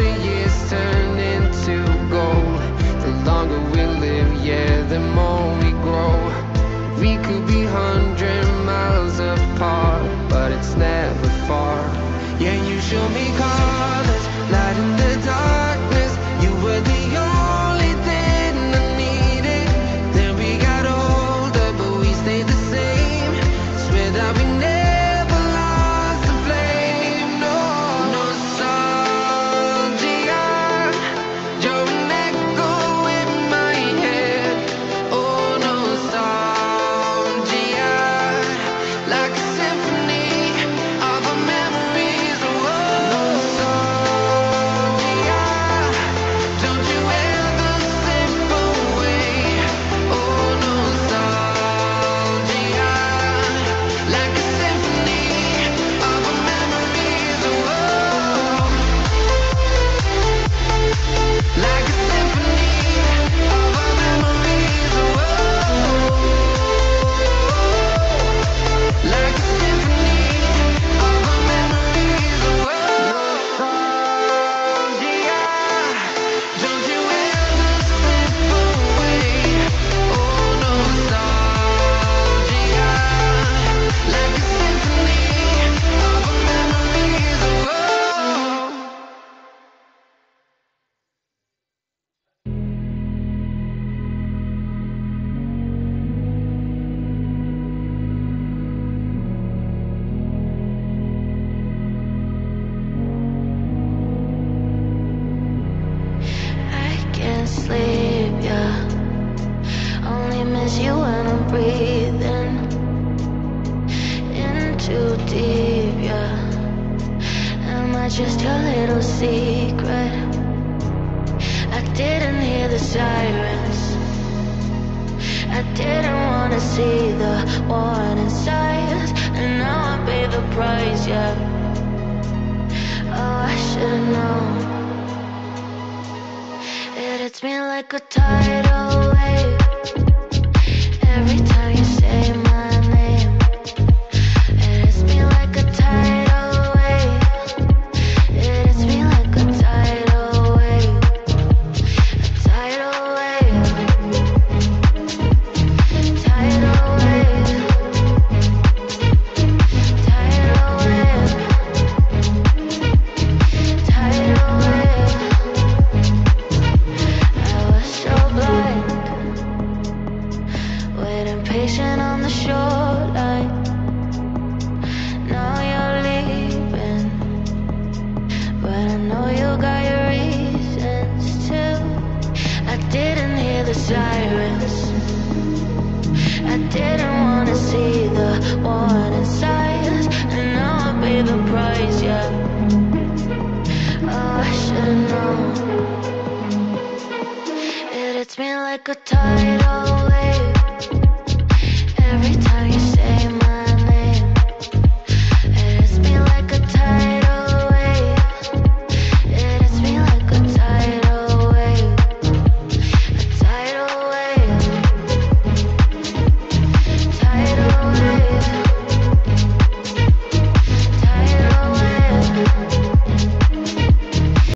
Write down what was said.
the years turn into gold. The longer we live, yeah, the more we grow. We could be hundreds You when I'm breathing in too deep, yeah. Am I just your little secret? I didn't hear the sirens. I didn't wanna see the warning signs, and now I pay the price, yeah. Oh, I should've known. It hits me like a tidal patient on the shoreline. Now you're leaving, but I know you got your reasons too. I didn't hear the sirens. I didn't wanna see the warning signs, and now I pay the price. Yeah. Oh, I should've known. It hits me like a tidal